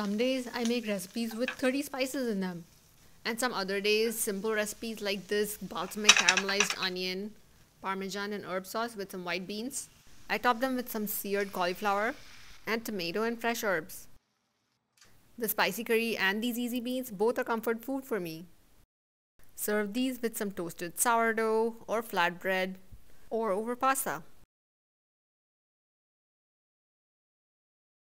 Some days I make recipes with 30 spices in them. And some other days, simple recipes like this balsamic caramelized onion, parmesan and herb sauce with some white beans. I top them with some seared cauliflower and tomato and fresh herbs. The spicy curry and these easy beans both are comfort food for me. Serve these with some toasted sourdough or flatbread or over pasta.